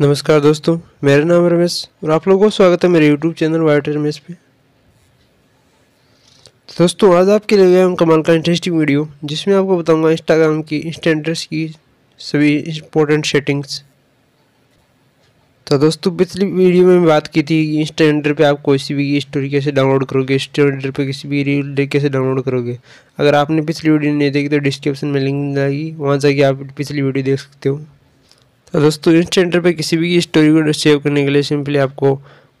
नमस्कार दोस्तों, मेरा नाम रमेश और आप लोगों को स्वागत है मेरे यूट्यूब चैनल वाइट रमेश पे। तो दोस्तों, आज आपके लिए गया हम कमाल का इंटरेस्टिंग वीडियो जिसमें आपको बताऊँगा इंस्टाग्राम की इंस्टेंटर्स की सभी इंपॉर्टेंट सेटिंग्स तो दोस्तों, पिछली वीडियो में बात की थी कि इंस्टेंटर पे आप कोई सी भी स्टोरी कैसे डाउनलोड करोगे इंस्टेंटर पे किसी भी रील कैसे डाउनलोड करोगे। अगर आपने पिछली वीडियो नहीं देखी तो डिस्क्रिप्शन में लिंक जाएगी, वहाँ जाके आप पिछली वीडियो देख सकते हो। तो दोस्तों इंस्टेंटर पे किसी भी स्टोरी को सेव करने के लिए सिंपली आपको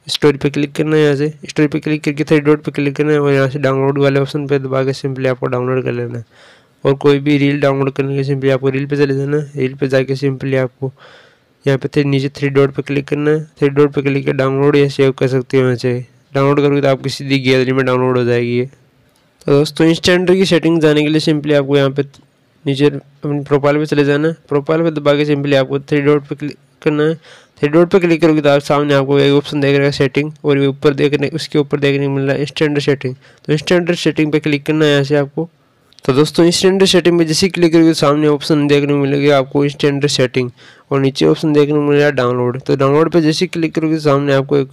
स्टोरी पे क्लिक करना है यहाँ से। स्टोरी पे क्लिक करके थ्री डॉट पे क्लिक करना है और यहाँ से डाउनलोड वाले ऑप्शन पे दबा के सिंपली आपको डाउनलोड कर लेना है। और कोई भी रील डाउनलोड करने के लिए सिंपली आपको रील पे चले जाना है। रील पे जाके सिंपली आपको यहाँ पे नीचे थ्री डॉट पे क्लिक करना है। थ्री डॉट पे क्लिक कर डाउनलोड या सेव कर सकते हो यहाँ से। डाउनलोड करोगे तो आपकी सीधी गैलरी में डाउनलोड हो जाएगी तो दोस्तों इंस्टेंटर की सेटिंग जाने के लिए सिंपली आपको यहाँ पे नीचे अपनी प्रोफ़ाइल पे चले जाना। है प्रोफ़ाइल पे दबा के सिंपली आपको थ्री डॉट पे क्लिक करना है। थ्री डॉट पे क्लिक करोगे तो आप सामने आपको एक ऑप्शन देख रहा है सेटिंग और ये ऊपर देखने, उसके ऊपर देखने को मिल रहा है स्टैंडर्ड सेटिंग तो स्टैंडर्ड सेटिंग पे क्लिक करना है यहाँ से आपको। तो दोस्तों स्टैंडर्ड सेटिंग में जैसे क्लिक करोगे तो सामने ऑप्शन देखने को मिलेगा आपको स्टैंडर्ड सेटिंग और नीचे ऑप्शन देखने को मिल रहा है डाउनलोड तो डाउनलोड पर जैसे क्लिक करोगे तो सामने आपको एक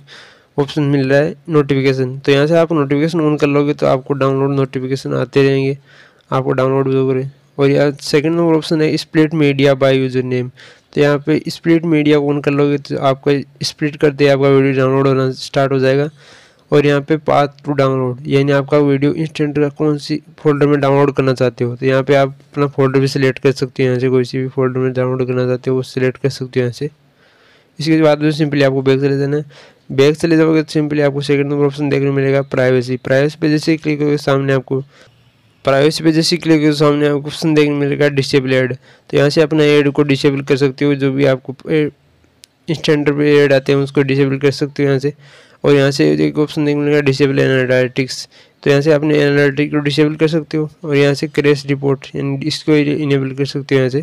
ऑप्शन मिल रहा है नोटिफिकेशन तो यहाँ से आप नोटिफिकेशन ऑन कर लोगे तो आपको डाउनलोड नोटिफिकेशन आते रहेंगे। आपको डाउनलोड भी करें और यहाँ सेकंड नंबर ऑप्शन है split media by user name तो यहाँ पे स्प्लिट मीडिया ऑन कर लोगे तो आपका स्प्लिट करते आपका वीडियो डाउनलोड होना स्टार्ट हो जाएगा। और यहाँ पे पाथ टू डाउनलोड यानी आपका वीडियो इंस्टेंट का कौन सी फोल्डर में डाउनलोड करना चाहते हो? तो यहाँ पे आप अपना फोल्डर भी सिलेक्ट कर सकते हो, यहाँ से कोई सी भी फोल्डर में डाउनलोड करना चाहते हो, वो सिलेक्ट कर सकते हो यहाँ से। इसके बाद में सिंपली आपको बैग चले जाना है। बैग चले जाओगे तो सिंपली आपको सेकंड नंबर ऑप्शन देखने मिलेगा प्राइवेसी प्राइवेसी पे जैसे क्लिक करोगे, सामने आपको प्राइवेसी पे जैसे क्लिक करो सामने आपको ऑप्शन देखने मिलेगा डिसेबल एड तो यहाँ से अपना एड को डिसेबल कर सकते हो, जो भी आपको इंस्टेंट पे एड आते हैं, उसको डिसेबल कर सकते हो यहाँ से। और यहाँ से एक ऑप्शन देखने मिलेगा डिसेबल एनालिटिक्स तो यहाँ से अपने एनालिटिक को डिसेबल कर सकते हो, और यहाँ से क्रेश रिपोर्ट इसको इनेबल कर सकते हो यहाँ से।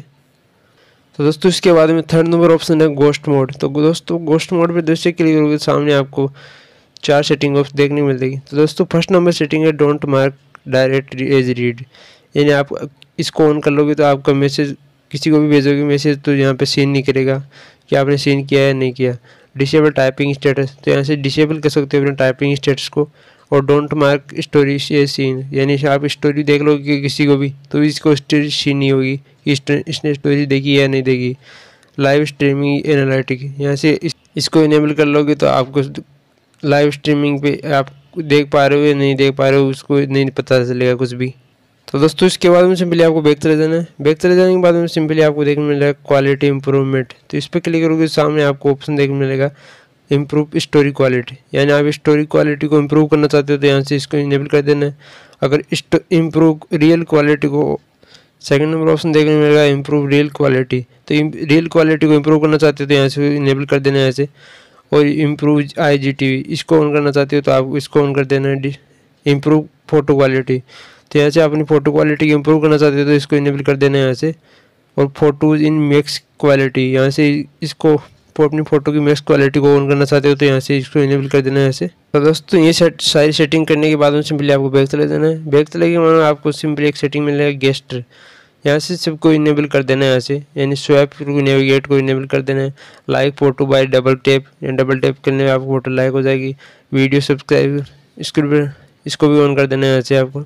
तो दोस्तों, इसके बाद में थर्ड नंबर ऑप्शन है गोस्ट मोड तो दोस्तों गोस्ट मोड पे दोस्तों क्लिक करोगे, सामने आपको चार सेटिंग ऑप्शन देखने मिलेगी। तो दोस्तों फ़र्स्ट नंबर सेटिंग है don't mark direct as read यानी आप इसको ऑन कर लोगे तो आपका मैसेज किसी को भी भेजोगे मैसेज तो यहाँ पे सीन नहीं करेगा कि आपने सीन किया है नहीं किया। डिसेबल टाइपिंग स्टेटस तो यहाँ से डिसेबल कर सकते हो अपने टाइपिंग स्टेटस को और don't mark story a seen यानी आप स्टोरी देख लोगे कि किसी को भी तो इसको स्टोरी सीन नहीं होगी कि इसने स्टोरी देखी या नहीं देखी। लाइव स्ट्रीमिंग एनालिटिक यहाँ से इस, इसको इनेबल कर लोगे तो आपको लाइव स्ट्रीमिंग पे आप देख पा रहे हो या नहीं देख पा रहे हो, उसको नहीं पता चलेगा कुछ भी। तो दोस्तों, इसके बाद में सिंपली आपको बैक चले जाना है। बैक चले जाने के बाद में सिंपली आपको देखने मिलेगा क्वालिटी इंप्रूवमेंट तो इस पर क्लिक करोगे, सामने आपको ऑप्शन देखने मिलेगा इम्प्रूव स्टोरी क्वालिटी यानी आप स्टोरी क्वालिटी को इम्प्रूव करना चाहते हो तो यहाँ से इसको इनेबल कर देना है। अगर इम्प्रूव रियल क्वालिटी को सेकंड नंबर ऑप्शन देखने मिलेगा इम्प्रूव रियल क्वालिटी तो रियल क्वालिटी को इम्प्रूव करना चाहते हो तो यहाँ से इनेबल कर देना है ऐसे। और improve I G T V इसको ऑन करना चाहते हो तो आप इसको ऑन कर देना है इम्प्रूव फ़ोटो क्वालिटी तो यहाँ से अपनी फ़ोटो क्वालिटी इम्प्रूव करना चाहते हो तो इसको इनेबल कर देना है यहाँ से। और फ़ोटोज़ इन मैक्स क्वालिटी यहाँ से इसको अपनी फ़ोटो की मैक्स क्वालिटी को ऑन करना चाहते हो तो यहाँ से इसको इनेबल कर देना है ऐसे तो दोस्तों, ये सेट सारी सेटिंग करने के बाद में सिंपली आपको बैग चले देना है। बैग चले के बाद आपको सिंपली एक सेटिंग मिलेगा गेस्ट यहाँ से सबको इनेबल कर देना है यहाँ से। यानी स्वैप नेविगेट को इनेबल कर देना है। Like photo by double tap double tap करने में आपको फ़ोटो लाइक हो जाएगी। वीडियो सब्सक्राइब इसको भी इसको भी ऑन कर देना है यहाँ से आपको।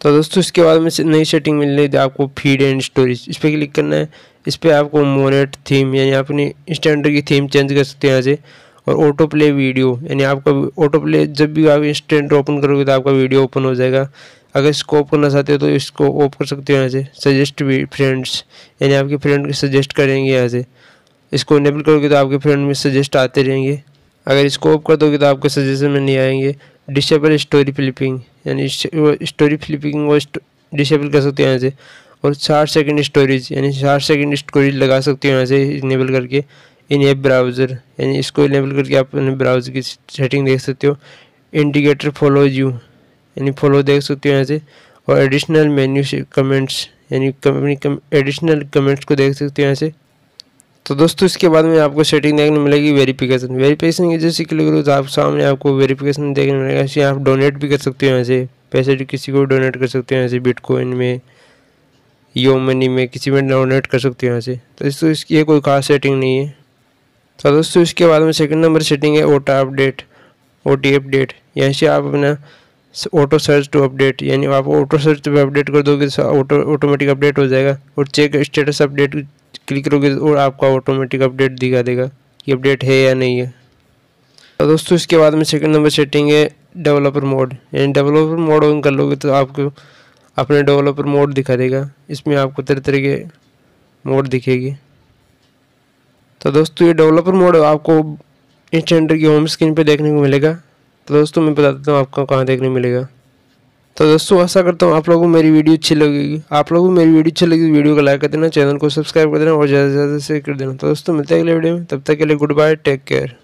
तो दोस्तों, इसके बाद में नई सेटिंग मिल रही थी आपको फ़ीड एंड स्टोरेज इस पर क्लिक करना है। इस पर आपको मोनेट थीम यानी अपनी स्टैंडर्ड की थीम चेंज कर सकते हैं यहाँ से। और ऑटो प्ले वीडियो यानी आपका ऑटो प्ले जब भी आप इंस्टेंट ओपन करोगे तो आपका वीडियो ओपन हो जाएगा। अगर इसको ऑफ़ करना चाहते हो तो इसको ऑफ़ कर सकते हो यहाँ से। सजेस्ट भी फ्रेंड्स यानी आपके फ्रेंड सजेस्ट करेंगे यहाँ से। इसको इनेबल करोगे तो आपके फ्रेंड में सजेस्ट आते रहेंगे। अगर इसको ऑफ़ कर दोगे तो आपके सजेशन में नहीं आएँगे। डिसेबल स्टोरी फ्लिपिंग यानी स्टोरी फ्लिपिंग वो डिसेबल कर सकते हो यहाँ से। और साठ सेकेंड स्टोरेज यानी साठ सेकेंड स्टोरेज लगा सकते हो यहाँ से इनेबल करके इन ऐप ब्राउज़र यानी इसको इनेबल करके आप अपने ब्राउज़र की सेटिंग देख सकते हो। इंडिकेटर फॉलोज यू यानी फॉलो देख सकते हो यहाँ से। और एडिशनल मेन्यू कमेंट्स यानी अपनी एडिशनल कमेंट्स को देख सकते हो यहाँ से। तो दोस्तों, इसके बाद में आपको सेटिंग देखने मिलेगी वेरिफिकेशन वेरिफिकेशन की जैसे क्लिक करो तो आप सामने आपको वेरिफिकेशन देखने मिलेगा ऐसे आप डोनेट भी कर सकते हो यहाँ से। पैसे किसी को डोनेट कर सकते हो यहाँ से बिटकॉइन में यो मनी में, किसी में डोनेट कर सकते हो यहाँ से। तो इसको इसकी कोई खास सेटिंग नहीं है। तो दोस्तों, इसके बाद में सेकंड नंबर सेटिंग है ओटा अपडेट ओ टी अपडेट यहाँ से आप अपना ऑटो सर्च टू अपडेट यानी आप ऑटो सर्च पे अपडेट कर दोगे तो ऑटो ऑटोमेटिक अपडेट हो जाएगा और चेक स्टेटस अपडेट क्लिक करोगे और आपका ऑटोमेटिक अपडेट दिखा देगा कि अपडेट है या नहीं है। तो दोस्तों, इसके बाद में सेकंड नंबर सेटिंग है डेवलपर मोड यानी डेवलपर मोड ऑन कर लोगे तो आपको अपने डेवलपर मोड दिखा देगा। इसमें आपको तरह तरह के मोड दिखेगी। तो दोस्तों, ये डेवलपर मोड आपको इंस्टेंटर की होम स्क्रीन पर देखने को मिलेगा। तो दोस्तों, मैं बता देता हूँ आपको कहाँ देखने मिलेगा। तो दोस्तों, आशा करता हूँ आप लोगों को मेरी वीडियो अच्छी लगेगी। आप लोगों को मेरी वीडियो अच्छी लगेगी वीडियो को लाइक कर देना, चैनल को सब्सक्राइब कर देना और ज़्यादा से ज़्यादा शेयर कर देना। तो दोस्तों, मिलते हैं अगले वीडियो में। तब तक के लिए गुड बाय, टेक केयर।